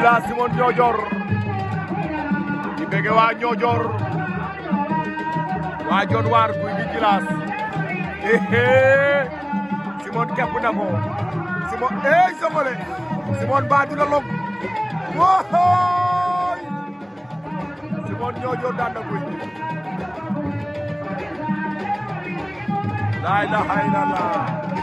village Simon Niodior di waa Niodior waa Jon waar guy gi village éhé Simon kepp na ko Simon éy somole Simon baatu na log wooy Simon Niodior daan na guy gi laa